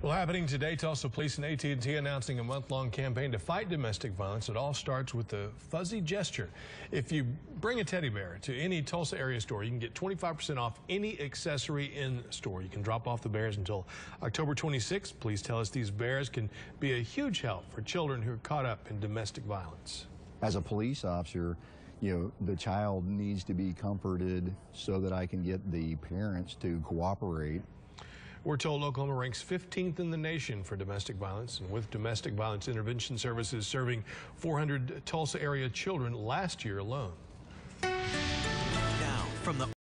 Well, happening today, Tulsa Police and AT&T announcing a month-long campaign to fight domestic violence. It all starts with the fuzzy gesture. If you bring a teddy bear to any Tulsa area store, you can get 25% off any accessory in store. You can drop off the bears until October 26th. Please tell us these bears can be a huge help for children who are caught up in domestic violence. As a police officer, you know, the child needs to be comforted so that I can get the parents to cooperate we're told Oklahoma ranks 15th in the nation for domestic violence, and with domestic violence intervention services serving 400 Tulsa area children last year alone. Now, from the